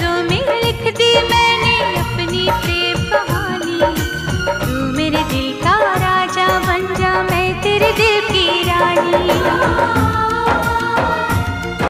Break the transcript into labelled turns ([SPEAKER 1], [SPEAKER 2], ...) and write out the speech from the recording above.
[SPEAKER 1] जो में